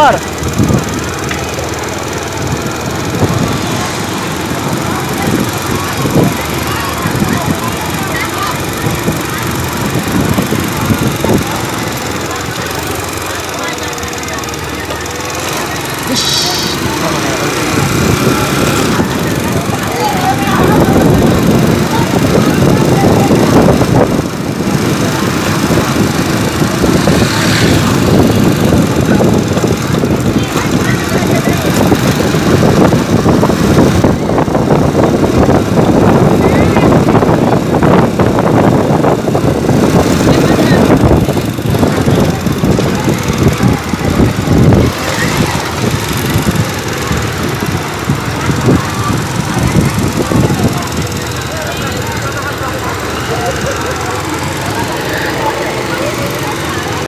और